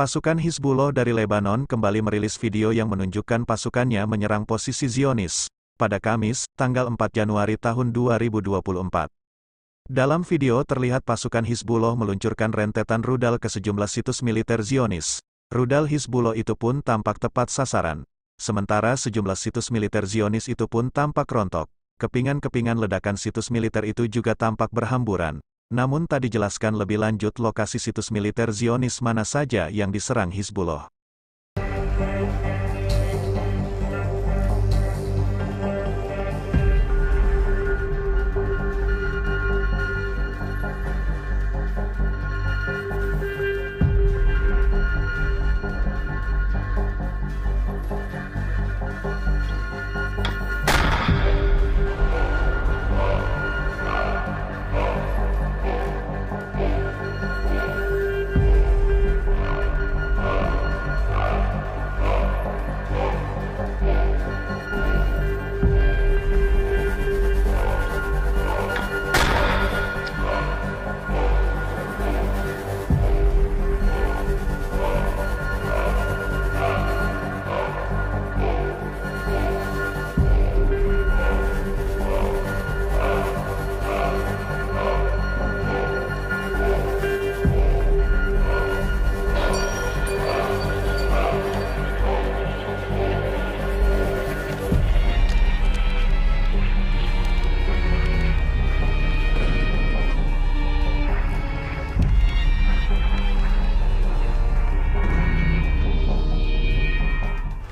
Pasukan Hizbullah dari Lebanon kembali merilis video yang menunjukkan pasukannya menyerang posisi Zionis pada Kamis, tanggal 4 Januari tahun 2024. Dalam video terlihat pasukan Hizbullah meluncurkan rentetan rudal ke sejumlah situs militer Zionis. Rudal Hizbullah itu pun tampak tepat sasaran. Sementara sejumlah situs militer Zionis itu pun tampak rontok. Kepingan-kepingan ledakan situs militer itu juga tampak berhamburan. Namun tak dijelaskan lebih lanjut lokasi situs militer Zionis mana saja yang diserang Hizbullah.